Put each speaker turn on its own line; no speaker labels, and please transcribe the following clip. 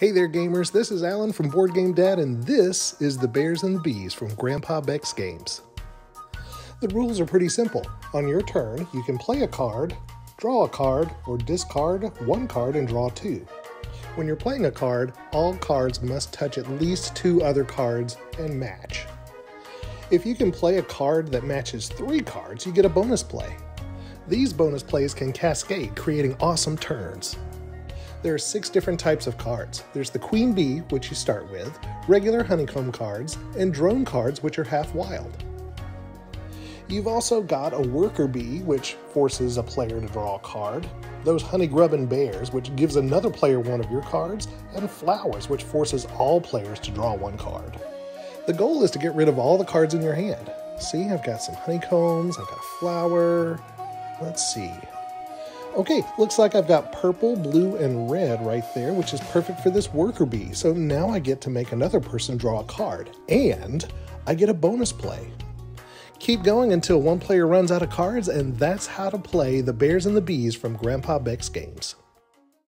Hey there, gamers. This is Alan from Board Game Dad, and this is the Bears and the Bees from Grandpa Beck's Games. The rules are pretty simple. On your turn, you can play a card, draw a card, or discard one card and draw two. When you're playing a card, all cards must touch at least two other cards and match. If you can play a card that matches three cards, you get a bonus play. These bonus plays can cascade, creating awesome turns. There are six different types of cards. There's the Queen Bee, which you start with, regular honeycomb cards, and drone cards, which are half wild. You've also got a worker bee, which forces a player to draw a card, those honey grubbing bears, which gives another player one of your cards, and flowers, which forces all players to draw one card. The goal is to get rid of all the cards in your hand. See, I've got some honeycombs, I've got a flower. Let's see. Okay, looks like I've got purple, blue, and red right there, which is perfect for this worker bee. So now I get to make another person draw a card, and I get a bonus play. Keep going until one player runs out of cards, and that's how to play the Bears and the Bees from Grandpa Beck's games.